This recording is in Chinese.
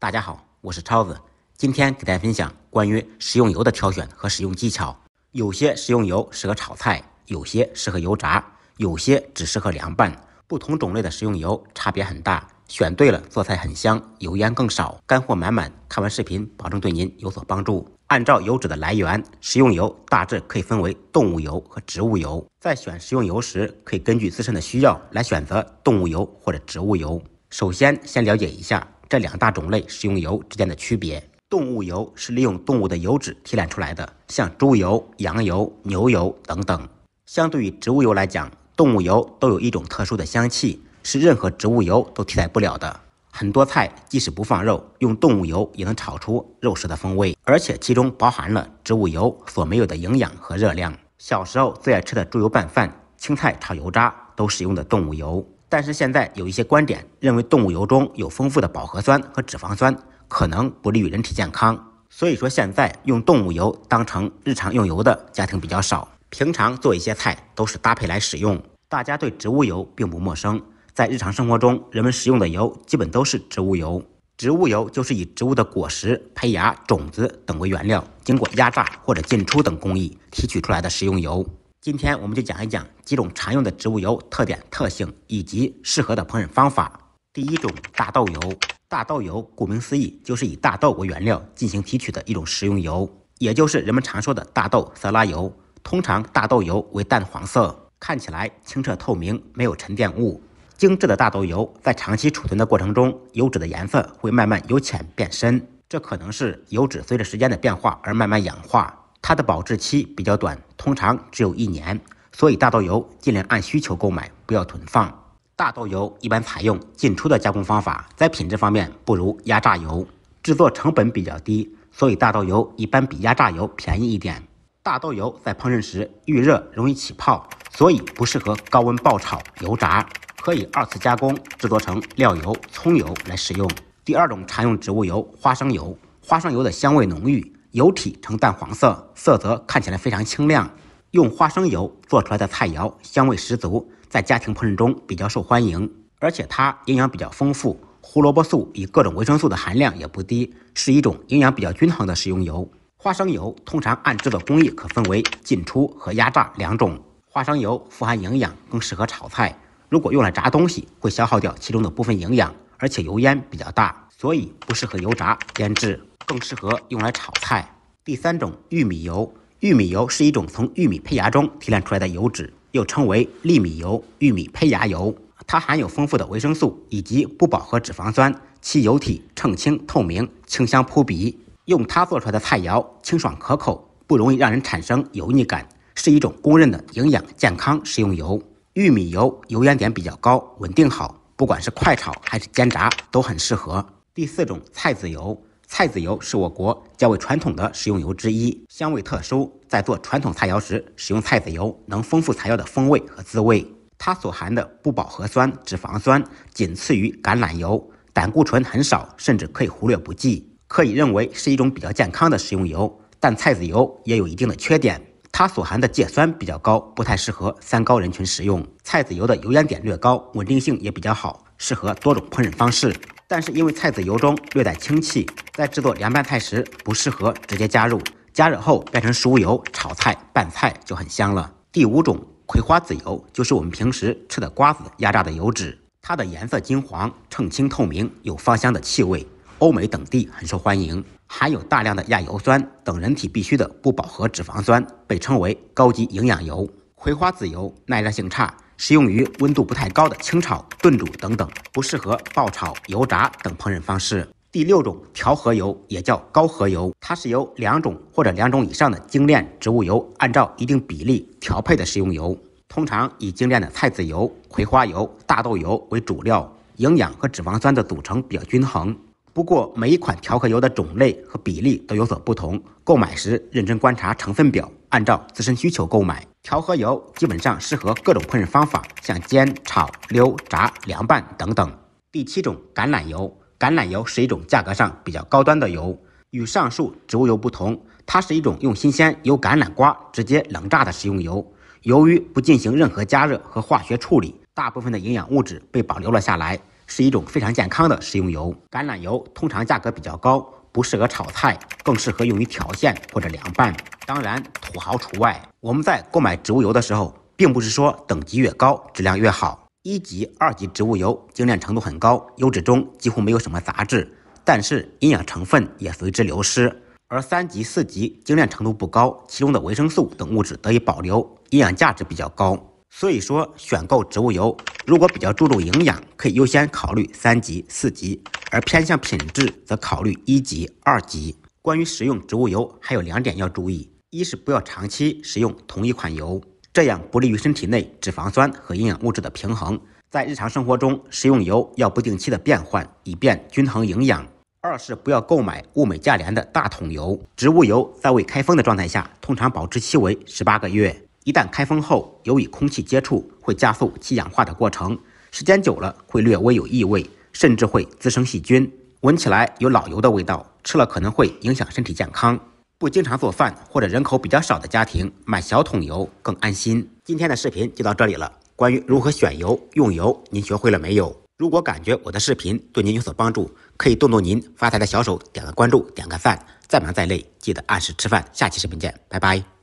大家好，我是超子，今天给大家分享关于食用油的挑选和使用技巧。有些食用油适合炒菜，有些适合油炸，有些只适合凉拌。不同种类的食用油差别很大，选对了做菜很香，油烟更少，干货满满。看完视频，保证对您有所帮助。按照油脂的来源，食用油大致可以分为动物油和植物油。在选食用油时，可以根据自身的需要来选择动物油或者植物油。首先，先了解一下这两大种类食用油之间的区别。动物油是利用动物的油脂提炼出来的，像猪油、羊油、牛油等等。相对于植物油来讲，动物油都有一种特殊的香气，是任何植物油都替代不了的。很多菜即使不放肉，用动物油也能炒出肉食的风味，而且其中包含了植物油所没有的营养和热量。小时候最爱吃的猪油拌饭、青菜炒油渣都使用的动物油，但是现在有一些观点认为动物油中有丰富的饱和酸和脂肪酸，可能不利于人体健康。所以说现在用动物油当成日常用油的家庭比较少，平常做一些菜都是搭配来使用。大家对植物油并不陌生。在日常生活中，人们使用的油基本都是植物油。植物油就是以植物的果实、胚芽、种子等为原料，经过压榨或者浸出等工艺提取出来的食用油。今天我们就讲一讲几种常用的植物油特点、特性以及适合的烹饪方法。第一种，大豆油。大豆油顾名思义，就是以大豆为原料进行提取的一种食用油，也就是人们常说的大豆色拉油。通常大豆油为淡黄色，看起来清澈透明，没有沉淀物。精制的大豆油在长期储存的过程中，油脂的颜色会慢慢由浅变深，这可能是油脂随着时间的变化而慢慢氧化。它的保质期比较短，通常只有一年，所以大豆油尽量按需求购买，不要囤放。大豆油一般采用进出的加工方法，在品质方面不如压榨油，制作成本比较低，所以大豆油一般比压榨油便宜一点。大豆油在烹饪时遇热容易起泡，所以不适合高温爆炒、油炸。可以二次加工制作成料油、葱油来使用。第二种常用植物油花生油，花生油的香味浓郁，油体呈淡黄色，色泽看起来非常清亮。用花生油做出来的菜肴香味十足，在家庭烹饪中比较受欢迎。而且它营养比较丰富，胡萝卜素与各种维生素的含量也不低，是一种营养比较均衡的食用油。花生油通常按制作工艺可分为浸出和压榨两种。花生油富含营养，更适合炒菜。如果用来炸东西，会消耗掉其中的部分营养，而且油烟比较大，所以不适合油炸腌制，更适合用来炒菜。第三种玉米油，玉米油是一种从玉米胚芽中提炼出来的油脂，又称为粒米油、玉米胚芽油。它含有丰富的维生素以及不饱和脂肪酸，其油体澄清透明，清香扑鼻。用它做出来的菜肴清爽可口，不容易让人产生油腻感，是一种公认的营养健康食用油。玉米油油烟点比较高，稳定好，不管是快炒还是煎炸都很适合。第四种菜籽油，菜籽油是我国较为传统的食用油之一，香味特殊，在做传统菜肴时使用菜籽油，能丰富菜肴的风味和滋味。它所含的不饱和酸、脂肪酸仅次于橄榄油，胆固醇很少，甚至可以忽略不计，可以认为是一种比较健康的食用油。但菜籽油也有一定的缺点。它所含的芥酸比较高，不太适合三高人群食用。菜籽油的油烟点略高，稳定性也比较好，适合多种烹饪方式。但是因为菜籽油中略带氢气，在制作凉拌菜时不适合直接加入，加热后变成食油炒菜拌菜就很香了。第五种葵花籽油就是我们平时吃的瓜子压榨的油脂，它的颜色金黄，澄清透明，有芳香的气味，欧美等地很受欢迎。含有大量的亚油酸等人体必需的不饱和脂肪酸，被称为高级营养油。葵花籽油耐热性差，适用于温度不太高的清炒、炖煮等等，不适合爆炒、油炸等烹饪方式。第六种调和油也叫高和油，它是由两种或者两种以上的精炼植物油按照一定比例调配的食用油，通常以精炼的菜籽油、葵花油、大豆油为主料，营养和脂肪酸的组成比较均衡。不过，每一款调和油的种类和比例都有所不同，购买时认真观察成分表，按照自身需求购买。调和油基本上适合各种烹饪方法，像煎、炒、溜、炸、凉拌等等。第七种，橄榄油。橄榄油是一种价格上比较高端的油，与上述植物油不同，它是一种用新鲜由橄榄瓜直接冷榨的食用油。由于不进行任何加热和化学处理，大部分的营养物质被保留了下来。是一种非常健康的食用油。橄榄油通常价格比较高，不适合炒菜，更适合用于调馅或者凉拌，当然土豪除外。我们在购买植物油的时候，并不是说等级越高质量越好。一级、二级植物油精炼程度很高，油脂中几乎没有什么杂质，但是营养成分也随之流失。而三级、四级精炼程度不高，其中的维生素等物质得以保留，营养价值比较高。所以说，选购植物油，如果比较注重营养，可以优先考虑三级、四级；而偏向品质，则考虑一级、二级。关于食用植物油，还有两点要注意：一是不要长期食用同一款油，这样不利于身体内脂肪酸和营养物质的平衡。在日常生活中，食用油要不定期的变换，以便均衡营养。二是不要购买物美价廉的大桶油。植物油在未开封的状态下，通常保质期为十八个月。一旦开封后，油与空气接触会加速其氧化的过程，时间久了会略微有异味，甚至会滋生细菌，闻起来有老油的味道，吃了可能会影响身体健康。不经常做饭或者人口比较少的家庭，买小桶油更安心。今天的视频就到这里了。关于如何选油、用油，您学会了没有？如果感觉我的视频对您有所帮助，可以动动您发财的小手，点个关注，点个赞。再忙再累，记得按时吃饭。下期视频见，拜拜。